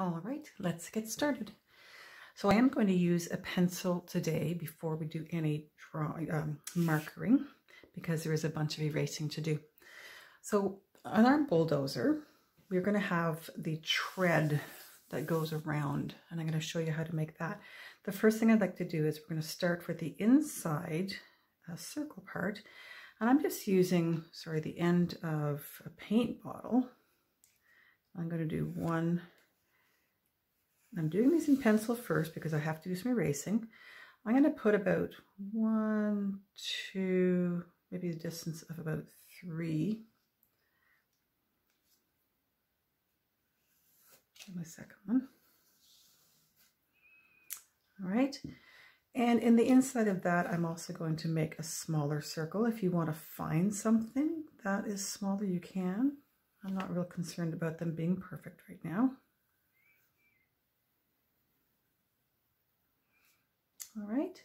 All right, let's get started. So I am going to use a pencil today before we do any drawing, um, markering because there is a bunch of erasing to do. So on our bulldozer, we're going to have the tread that goes around and I'm going to show you how to make that. The first thing I'd like to do is we're going to start with the inside uh, circle part and I'm just using, sorry, the end of a paint bottle. I'm going to do one I'm doing these in pencil first because I have to do some erasing. I'm going to put about one, two, maybe a distance of about three. My second one. All right. And in the inside of that, I'm also going to make a smaller circle. If you want to find something that is smaller, you can. I'm not real concerned about them being perfect right now. All right.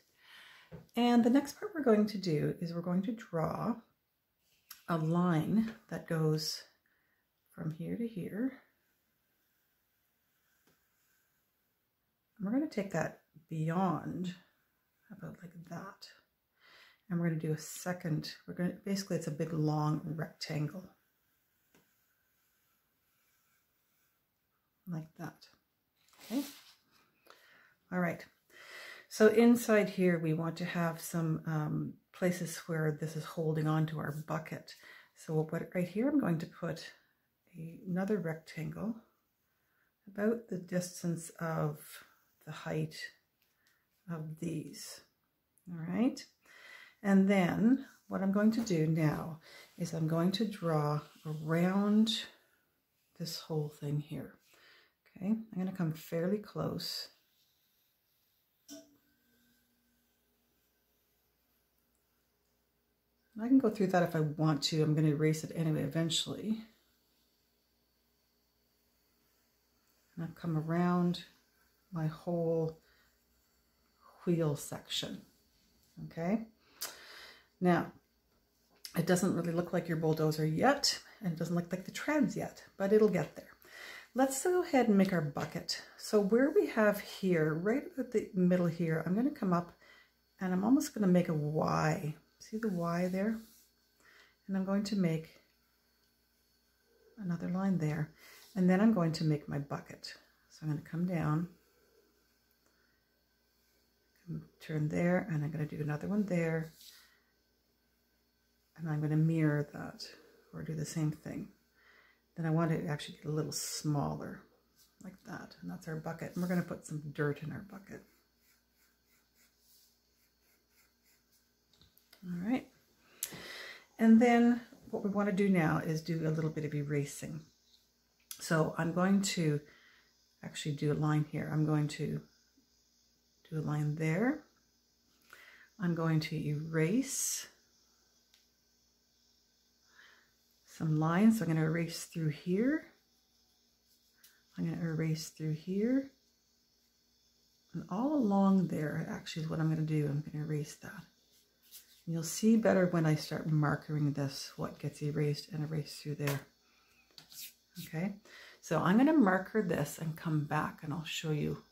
And the next part we're going to do is we're going to draw a line that goes from here to here. And we're going to take that beyond about like that. And we're going to do a second, we're going to, basically it's a big long rectangle. Like that. Okay. All right. So inside here, we want to have some um, places where this is holding on to our bucket. So we'll put it right here. I'm going to put a, another rectangle about the distance of the height of these. All right. And then what I'm going to do now is I'm going to draw around this whole thing here. Okay, I'm going to come fairly close I can go through that if I want to. I'm going to erase it anyway eventually. And I've come around my whole wheel section. Okay. Now, it doesn't really look like your bulldozer yet, and it doesn't look like the treads yet, but it'll get there. Let's go ahead and make our bucket. So where we have here, right at the middle here, I'm going to come up and I'm almost going to make a Y See the Y there? And I'm going to make another line there. And then I'm going to make my bucket. So I'm going to come down, turn there, and I'm going to do another one there. And I'm going to mirror that or do the same thing. Then I want it to actually get a little smaller like that. And that's our bucket. And we're going to put some dirt in our bucket. All right. And then what we want to do now is do a little bit of erasing. So I'm going to actually do a line here. I'm going to do a line there. I'm going to erase some lines. So I'm going to erase through here. I'm going to erase through here. And all along there actually is what I'm going to do. I'm going to erase that. You'll see better when I start marking this, what gets erased and erased through there. Okay, so I'm going to marker this and come back and I'll show you.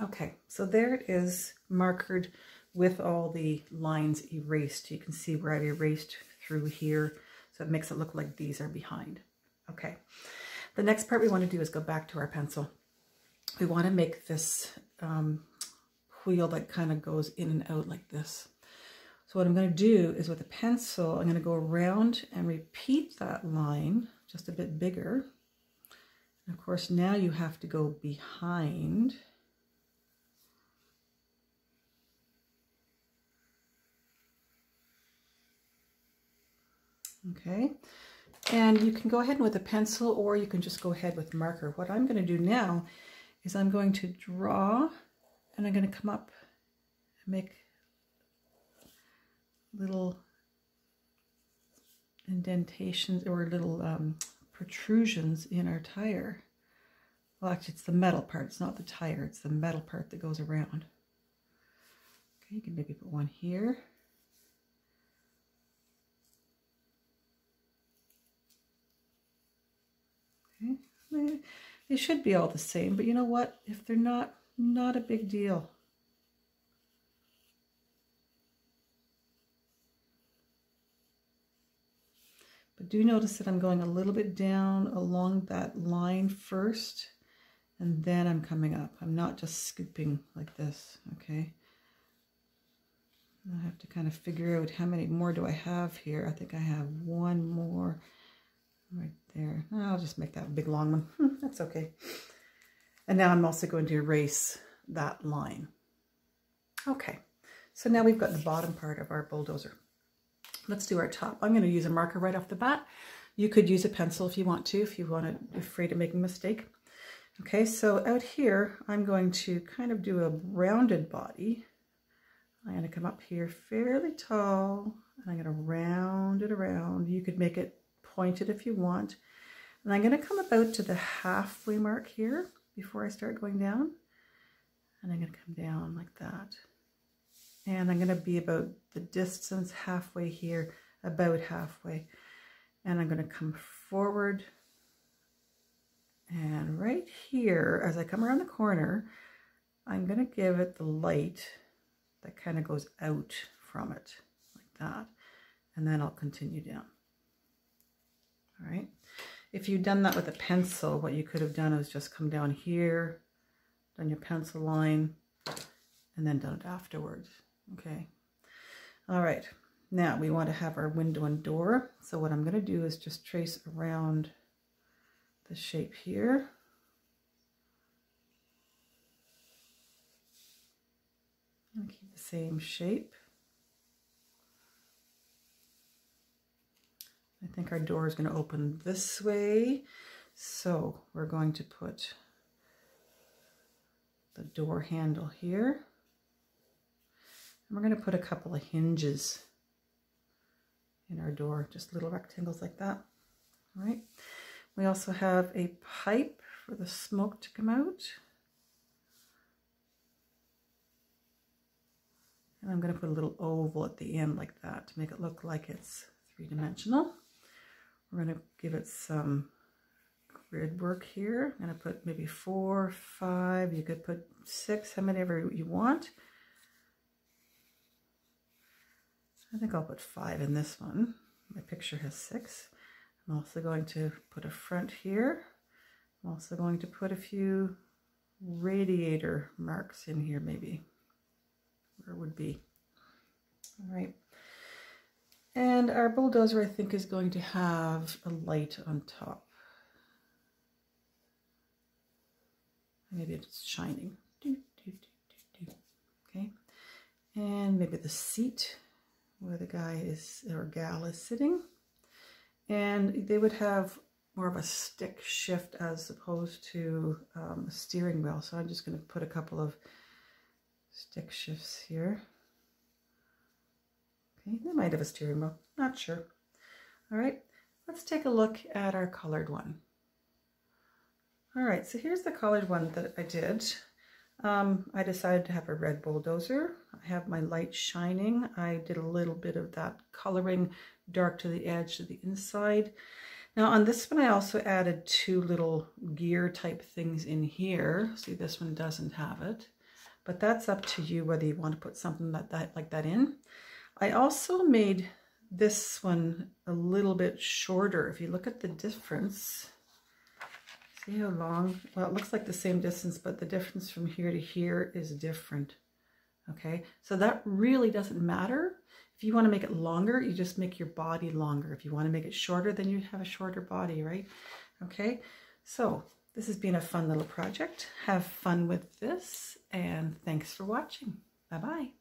Okay, so there it is markered with all the lines erased. You can see where I've erased through here. So it makes it look like these are behind. Okay, the next part we want to do is go back to our pencil. We want to make this um, wheel that kind of goes in and out like this. So what I'm going to do is with a pencil, I'm going to go around and repeat that line just a bit bigger. And of course, now you have to go behind. Okay, and you can go ahead with a pencil or you can just go ahead with marker. What I'm going to do now is I'm going to draw and I'm going to come up and make little indentations or little um, protrusions in our tire. Well, actually, it's the metal part. It's not the tire. It's the metal part that goes around. Okay, you can maybe put one here. Okay, They should be all the same, but you know what? If they're not, not a big deal. But do notice that I'm going a little bit down along that line first, and then I'm coming up. I'm not just scooping like this, okay? I have to kind of figure out how many more do I have here. I think I have one more right there. I'll just make that big long one. That's okay. And now I'm also going to erase that line. Okay, so now we've got the bottom part of our bulldozer. Let's do our top. I'm going to use a marker right off the bat. You could use a pencil if you want to, if you want to, be afraid of making a mistake. Okay, so out here, I'm going to kind of do a rounded body. I'm going to come up here fairly tall, and I'm going to round it around. You could make it pointed if you want. And I'm going to come about to the halfway mark here before I start going down. And I'm going to come down like that. And I'm going to be about the distance halfway here, about halfway. And I'm going to come forward. And right here, as I come around the corner, I'm going to give it the light that kind of goes out from it, like that. And then I'll continue down. All right. If you'd done that with a pencil, what you could have done is just come down here, done your pencil line, and then done it afterwards. Okay. All right. Now we want to have our window and door. So what I'm going to do is just trace around the shape here. And keep the same shape. I think our door is going to open this way. So we're going to put the door handle here. And we're going to put a couple of hinges in our door, just little rectangles like that. All right. We also have a pipe for the smoke to come out. And I'm going to put a little oval at the end like that to make it look like it's three-dimensional. We're going to give it some grid work here. I'm going to put maybe four, five, you could put six, how many ever you want. I think I'll put five in this one. My picture has six. I'm also going to put a front here. I'm also going to put a few radiator marks in here maybe, where it would be. All right. And our bulldozer, I think, is going to have a light on top. Maybe it's shining. Okay. And maybe the seat where the guy is or gal is sitting. And they would have more of a stick shift as opposed to um, a steering wheel. So I'm just going to put a couple of stick shifts here. Okay, they might have a steering wheel, not sure. All right, let's take a look at our colored one. All right, so here's the colored one that I did. Um, I decided to have a red bulldozer. I have my light shining. I did a little bit of that coloring dark to the edge to the inside. Now on this one, I also added two little gear type things in here. See, this one doesn't have it, but that's up to you whether you want to put something like that, like that in. I also made this one a little bit shorter. If you look at the difference, See how long? Well, it looks like the same distance, but the difference from here to here is different. Okay, so that really doesn't matter. If you want to make it longer, you just make your body longer. If you want to make it shorter, then you have a shorter body, right? Okay, so this has been a fun little project. Have fun with this, and thanks for watching. Bye-bye.